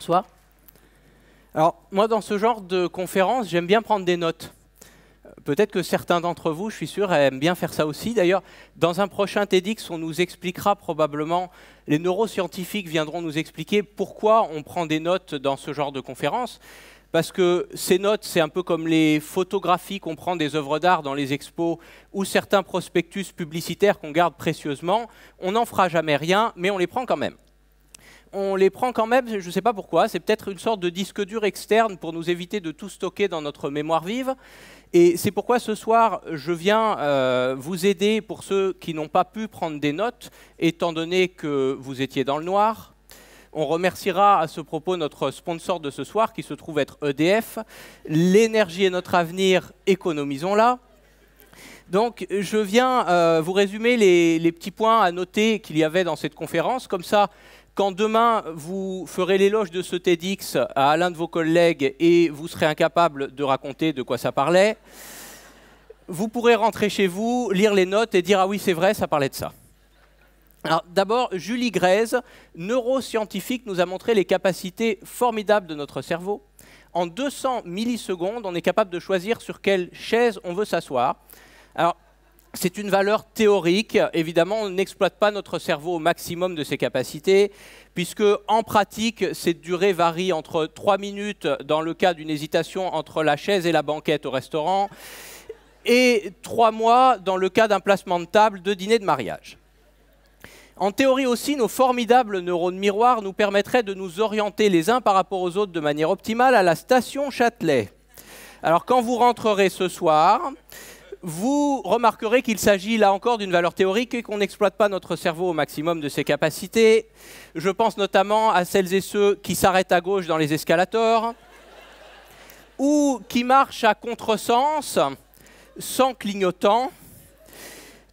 Bonsoir. Alors, moi, dans ce genre de conférence, j'aime bien prendre des notes. Peut-être que certains d'entre vous, je suis sûr, aiment bien faire ça aussi. D'ailleurs, dans un prochain TEDx, on nous expliquera probablement, les neuroscientifiques viendront nous expliquer pourquoi on prend des notes dans ce genre de conférence. Parce que ces notes, c'est un peu comme les photographies qu'on prend des œuvres d'art dans les expos ou certains prospectus publicitaires qu'on garde précieusement. On n'en fera jamais rien, mais on les prend quand même on les prend quand même, je ne sais pas pourquoi, c'est peut-être une sorte de disque dur externe pour nous éviter de tout stocker dans notre mémoire vive. Et c'est pourquoi ce soir, je viens euh, vous aider pour ceux qui n'ont pas pu prendre des notes, étant donné que vous étiez dans le noir. On remerciera à ce propos notre sponsor de ce soir, qui se trouve être EDF. L'énergie est notre avenir, économisons-la. Donc, je viens euh, vous résumer les, les petits points à noter qu'il y avait dans cette conférence. Comme ça, quand demain vous ferez l'éloge de ce TEDx à l'un de vos collègues et vous serez incapable de raconter de quoi ça parlait, vous pourrez rentrer chez vous, lire les notes et dire Ah oui, c'est vrai, ça parlait de ça. Alors d'abord, Julie Grèze, neuroscientifique, nous a montré les capacités formidables de notre cerveau. En 200 millisecondes, on est capable de choisir sur quelle chaise on veut s'asseoir. Alors, c'est une valeur théorique. Évidemment, on n'exploite pas notre cerveau au maximum de ses capacités, puisque en pratique, cette durée varie entre 3 minutes dans le cas d'une hésitation entre la chaise et la banquette au restaurant, et 3 mois dans le cas d'un placement de table de dîner de mariage. En théorie aussi, nos formidables neurones miroirs nous permettraient de nous orienter les uns par rapport aux autres de manière optimale à la station Châtelet. Alors quand vous rentrerez ce soir, vous remarquerez qu'il s'agit là encore d'une valeur théorique et qu'on n'exploite pas notre cerveau au maximum de ses capacités. Je pense notamment à celles et ceux qui s'arrêtent à gauche dans les escalators ou qui marchent à contresens sans clignotant.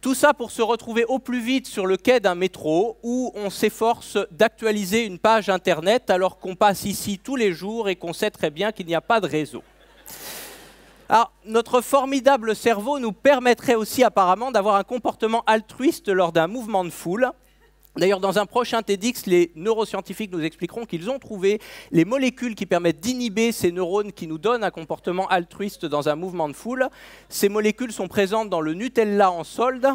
Tout ça pour se retrouver au plus vite sur le quai d'un métro où on s'efforce d'actualiser une page Internet alors qu'on passe ici tous les jours et qu'on sait très bien qu'il n'y a pas de réseau. Alors, notre formidable cerveau nous permettrait aussi apparemment d'avoir un comportement altruiste lors d'un mouvement de foule. D'ailleurs, dans un prochain TEDx, les neuroscientifiques nous expliqueront qu'ils ont trouvé les molécules qui permettent d'inhiber ces neurones qui nous donnent un comportement altruiste dans un mouvement de foule. Ces molécules sont présentes dans le Nutella en solde.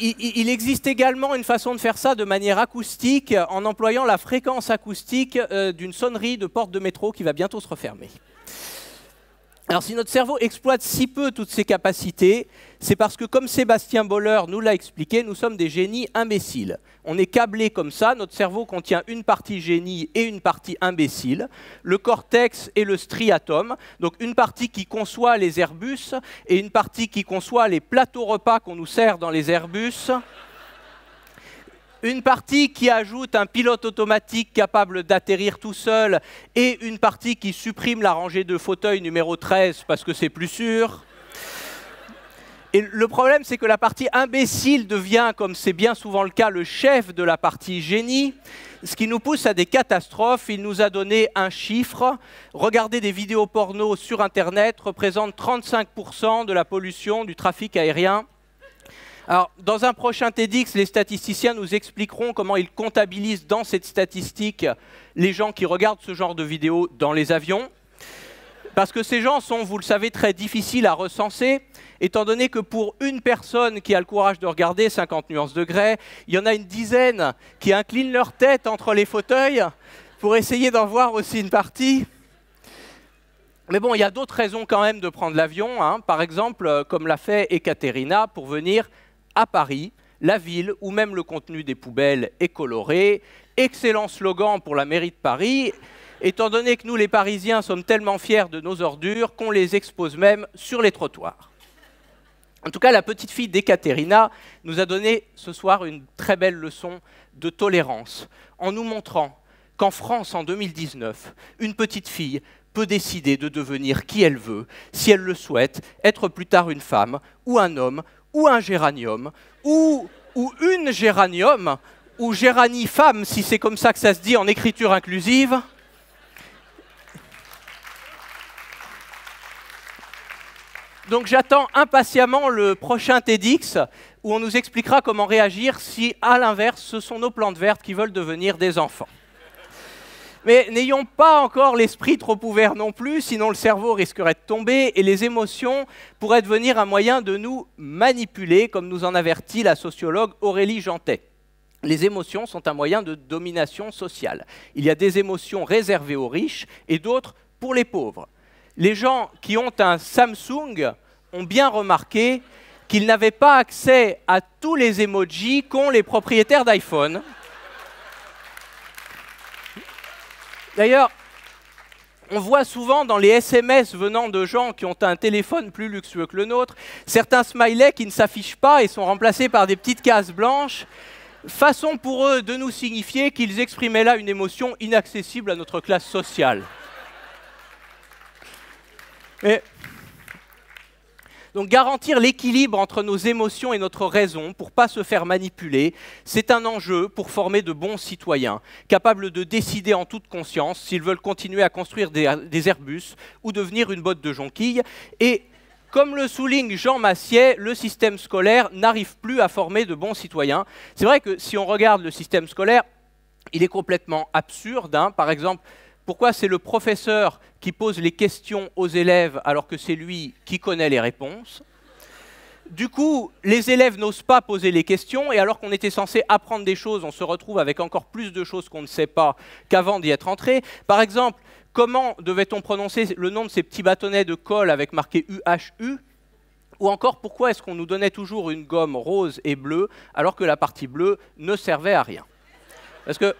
Il, existe également une façon de faire ça de manière acoustique en employant la fréquence acoustique euh, d'une sonnerie de porte de métro qui va bientôt se refermer. Alors si notre cerveau exploite si peu toutes ses capacités, c'est parce que comme Sébastien Boller nous l'a expliqué, nous sommes des génies imbéciles. On est câblé comme ça, notre cerveau contient une partie génie et une partie imbécile, le cortex et le striatum, donc une partie qui conçoit les Airbus et une partie qui conçoit les plateaux repas qu'on nous sert dans les Airbus une partie qui ajoute un pilote automatique capable d'atterrir tout seul et une partie qui supprime la rangée de fauteuils numéro 13 parce que c'est plus sûr. Et le problème, c'est que la partie imbécile devient, comme c'est bien souvent le cas, le chef de la partie génie, ce qui nous pousse à des catastrophes. Il nous a donné un chiffre. Regarder des vidéos porno sur Internet représente 35% de la pollution du trafic aérien alors, dans un prochain TEDx, les statisticiens nous expliqueront comment ils comptabilisent dans cette statistique les gens qui regardent ce genre de vidéos dans les avions. Parce que ces gens sont, vous le savez, très difficiles à recenser, étant donné que pour une personne qui a le courage de regarder 50 nuances de grès, il y en a une dizaine qui inclinent leur tête entre les fauteuils pour essayer d'en voir aussi une partie. Mais bon, il y a d'autres raisons quand même de prendre l'avion. Hein. Par exemple, comme l'a fait Ekaterina, pour venir à Paris, la ville où même le contenu des poubelles est coloré. Excellent slogan pour la mairie de Paris, étant donné que nous, les Parisiens, sommes tellement fiers de nos ordures qu'on les expose même sur les trottoirs. En tout cas, la petite fille d'Ekaterina nous a donné ce soir une très belle leçon de tolérance, en nous montrant qu'en France, en 2019, une petite fille peut décider de devenir qui elle veut, si elle le souhaite, être plus tard une femme ou un homme ou un géranium, ou, une géranium, ou géranie femme, si c'est comme ça que ça se dit en écriture inclusive. Donc j'attends impatiemment le prochain TEDx où on nous expliquera comment réagir si, à l'inverse, ce sont nos plantes vertes qui veulent devenir des enfants. Mais n'ayons pas encore l'esprit trop ouvert non plus, sinon le cerveau risquerait de tomber et les émotions pourraient devenir un moyen de nous manipuler, comme nous en avertit la sociologue Aurélie Jantet. Les émotions sont un moyen de domination sociale. Il y a des émotions réservées aux riches et d'autres pour les pauvres. Les gens qui ont un Samsung ont bien remarqué qu'ils n'avaient pas accès à tous les emojis qu'ont les propriétaires d'iPhone. D'ailleurs, on voit souvent dans les SMS venant de gens qui ont un téléphone plus luxueux que le nôtre, certains smileys qui ne s'affichent pas et sont remplacés par des petites cases blanches, façon pour eux de nous signifier qu'ils exprimaient là une émotion inaccessible à notre classe sociale. Donc garantir l'équilibre entre nos émotions et notre raison pour pas se faire manipuler, c'est un enjeu pour former de bons citoyens, capables de décider en toute conscience s'ils veulent continuer à construire des, des Airbus ou devenir une botte de jonquilles. Et comme le souligne Jean Massier, le système scolaire n'arrive plus à former de bons citoyens. C'est vrai que si on regarde le système scolaire, il est complètement absurde. Hein. Par exemple, pourquoi c'est le professeur qui pose les questions aux élèves alors que c'est lui qui connaît les réponses? Du coup, les élèves n'osent pas poser les questions, et alors qu'on était censé apprendre des choses, on se retrouve avec encore plus de choses qu'on ne sait pas qu'avant d'y être entré. Par exemple, comment devait-on prononcer le nom de ces petits bâtonnets de colle avec marqué UHU Ou encore, pourquoi est-ce qu'on nous donnait toujours une gomme rose et bleue alors que la partie bleue ne servait à rien? Parce que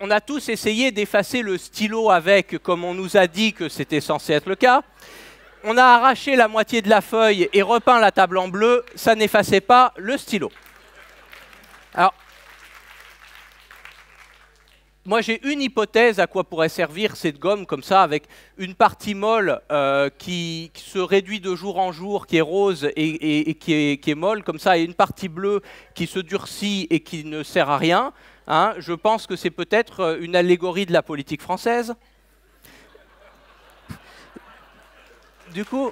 on a tous essayé d'effacer le stylo avec, comme on nous a dit que c'était censé être le cas. On a arraché la moitié de la feuille et repeint la table en bleu, ça n'effaçait pas le stylo. Alors, moi j'ai une hypothèse à quoi pourrait servir cette gomme comme ça, avec une partie molle euh, qui, se réduit de jour en jour, qui est rose et, qui, est, molle comme ça, et une partie bleue qui se durcit et qui ne sert à rien. Hein, je pense que c'est peut-être euh, une allégorie de la politique française. Du coup,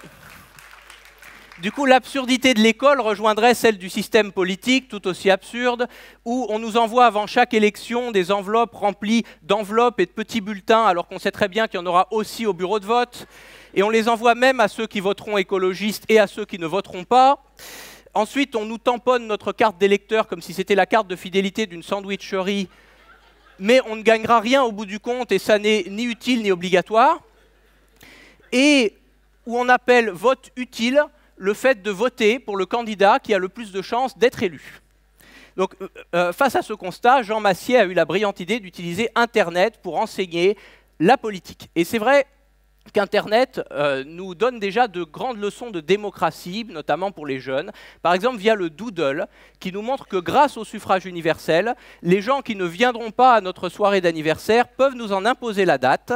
du coup, l'absurdité de l'école rejoindrait celle du système politique, tout aussi absurde, où on nous envoie avant chaque élection des enveloppes remplies d'enveloppes et de petits bulletins, alors qu'on sait très bien qu'il y en aura aussi au bureau de vote, et on les envoie même à ceux qui voteront écologistes et à ceux qui ne voteront pas. Ensuite, on nous tamponne notre carte d'électeur comme si c'était la carte de fidélité d'une sandwicherie, mais on ne gagnera rien au bout du compte et ça n'est ni utile ni obligatoire. Et où on appelle vote utile le fait de voter pour le candidat qui a le plus de chances d'être élu. Donc, euh, euh, face à ce constat, Jean Massier a eu la brillante idée d'utiliser Internet pour enseigner la politique. Et c'est vrai, qu'Internet euh, nous donne déjà de grandes leçons de démocratie, notamment pour les jeunes. Par exemple, via le Doodle, qui nous montre que grâce au suffrage universel, les gens qui ne viendront pas à notre soirée d'anniversaire peuvent nous en imposer la date.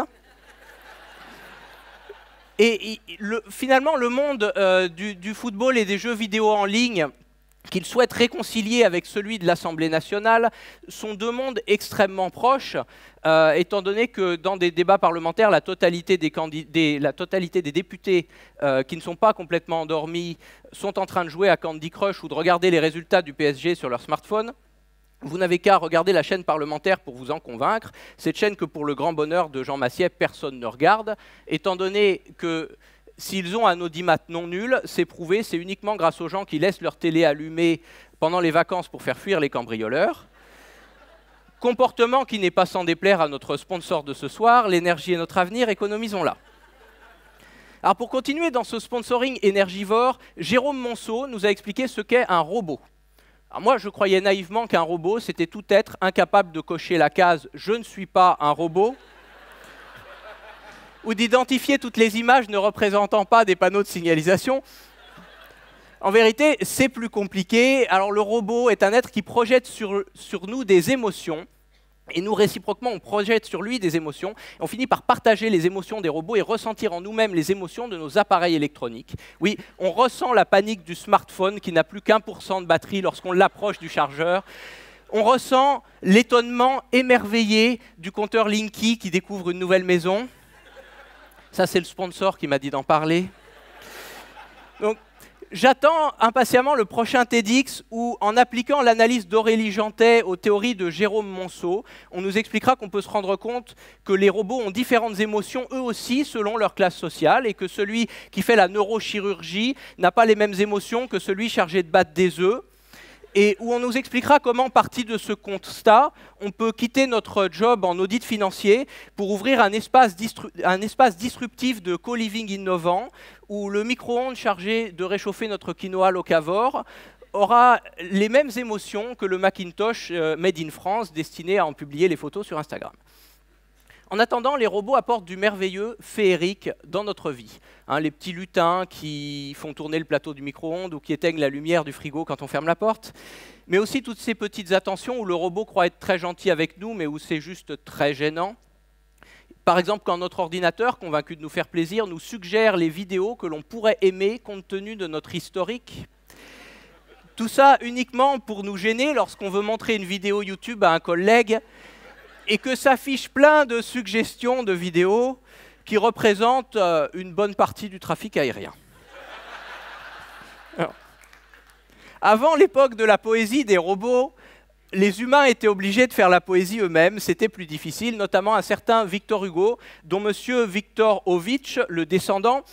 Et finalement, le monde euh, du, football et des jeux vidéo en ligne qu'il souhaite réconcilier avec celui de l'Assemblée nationale sont deux mondes extrêmement proches, euh, étant donné que dans des débats parlementaires, la totalité des, députés euh, qui ne sont pas complètement endormis sont en train de jouer à Candy Crush ou de regarder les résultats du PSG sur leur smartphone. Vous n'avez qu'à regarder la chaîne parlementaire pour vous en convaincre. Cette chaîne que pour le grand bonheur de Jean Massier, personne ne regarde, étant donné que S'ils ont un audimat non nul, c'est prouvé, c'est uniquement grâce aux gens qui laissent leur télé allumée pendant les vacances pour faire fuir les cambrioleurs. Comportement qui n'est pas sans déplaire à notre sponsor de ce soir, l'énergie est notre avenir, économisons-la. Alors pour continuer dans ce sponsoring énergivore, Jérôme Monceau nous a expliqué ce qu'est un robot. Moi, je croyais naïvement qu'un robot, c'était tout être incapable de cocher la case ⁇ Je ne suis pas un robot ⁇ ou d'identifier toutes les images ne représentant pas des panneaux de signalisation. En vérité, c'est plus compliqué. Alors le robot est un être qui projette sur nous des émotions. Et nous, réciproquement, on projette sur lui des émotions. on finit par partager les émotions des robots et ressentir en nous-mêmes les émotions de nos appareils électroniques. Oui, on ressent la panique du smartphone qui n'a plus qu'un pour cent de batterie lorsqu'on l'approche du chargeur. On ressent l'étonnement émerveillé du compteur Linky qui découvre une nouvelle maison. Ça, c'est le sponsor qui m'a dit d'en parler. Donc, J'attends impatiemment le prochain TEDx où, en appliquant l'analyse d'Aurélie Jantet aux théories de Jérôme Monceau, on nous expliquera qu'on peut se rendre compte que les robots ont différentes émotions eux aussi selon leur classe sociale et que celui qui fait la neurochirurgie n'a pas les mêmes émotions que celui chargé de battre des œufs et où on nous expliquera comment, parti de ce constat, on peut quitter notre job en audit financier pour ouvrir un espace, un espace disruptif de co-living innovant, où le micro-ondes chargé de réchauffer notre quinoa locavore aura les mêmes émotions que le Macintosh euh, Made in France destiné à en publier les photos sur Instagram. En attendant, les robots apportent du merveilleux féerique dans notre vie. Hein, les petits lutins qui font tourner le plateau du micro-ondes ou qui éteignent la lumière du frigo quand on ferme la porte. Mais aussi toutes ces petites attentions où le robot croit être très gentil avec nous, mais où c'est juste très gênant. Par exemple, quand notre ordinateur, convaincu de nous faire plaisir, nous suggère les vidéos que l'on pourrait aimer compte tenu de notre historique. Tout ça uniquement pour nous gêner lorsqu'on veut montrer une vidéo YouTube à un collègue et que s'affichent plein de suggestions de vidéos qui représentent euh, une bonne partie du trafic aérien. avant l'époque de la poésie des robots, les humains étaient obligés de faire la poésie eux-mêmes, c'était plus difficile, notamment un certain Victor Hugo, dont M. Victor Ovitch, le descendant,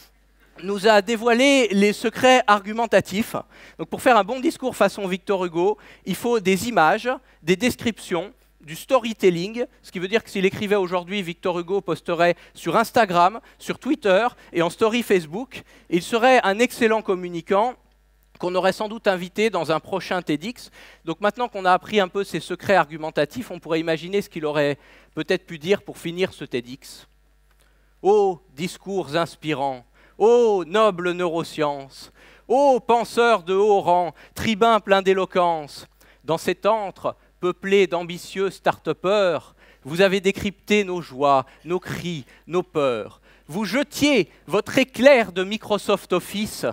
nous a dévoilé les secrets argumentatifs. Donc pour faire un bon discours façon Victor Hugo, il faut des images, des descriptions, du storytelling, ce qui veut dire que s'il écrivait aujourd'hui, Victor Hugo posterait sur Instagram, sur Twitter et en story Facebook. Il serait un excellent communicant qu'on aurait sans doute invité dans un prochain TEDx. Donc maintenant qu'on a appris un peu ses secrets argumentatifs, on pourrait imaginer ce qu'il aurait peut-être pu dire pour finir ce TEDx. Ô discours inspirants, ô noble neurosciences, ô penseurs de haut rang, tribun plein d'éloquence, dans cet antre, peuplé d'ambitieux start vous avez décrypté nos joies, nos cris, nos peurs. Vous jetiez votre éclair de Microsoft Office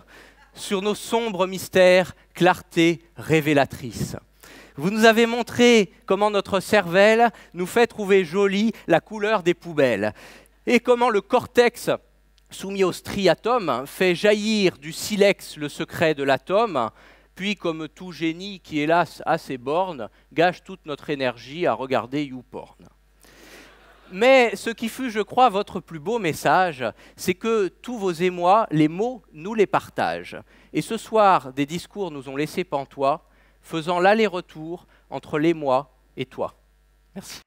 sur nos sombres mystères, clarté révélatrice. Vous nous avez montré comment notre cervelle nous fait trouver jolie la couleur des poubelles et comment le cortex soumis au striatum fait jaillir du silex le secret de l'atome puis comme tout génie qui, hélas, a ses bornes, gâche toute notre énergie à regarder YouPorn. Mais ce qui fut, je crois, votre plus beau message, c'est que tous vos émois, les mots, nous les partagent. Et ce soir, des discours nous ont laissé pantois, faisant l'aller-retour entre l'émoi et toi. Merci.